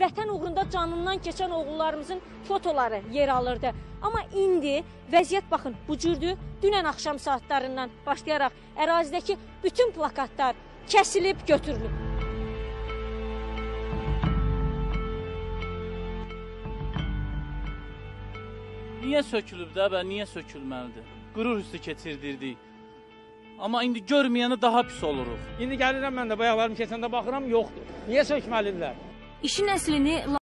vətən uğrunda canından keçən oğullarımızın fotoları yer alırdı. Amma indi vəziyyət baxın bu cürdür. Dünən axşam saatlarından başlayaraq ərazidəki bütün plakatlar kəsilib götürülüb. Niyə sökülüb də və niyə sökülməlidir? Qürur hissi keçirdirdik. Amma indi görməyəni daha pis oluruq. İndi gəlirəm mən də bayaqlarım keçəndə baxıram, yoxdur. Niyə sökməlidirlər? İşin əslini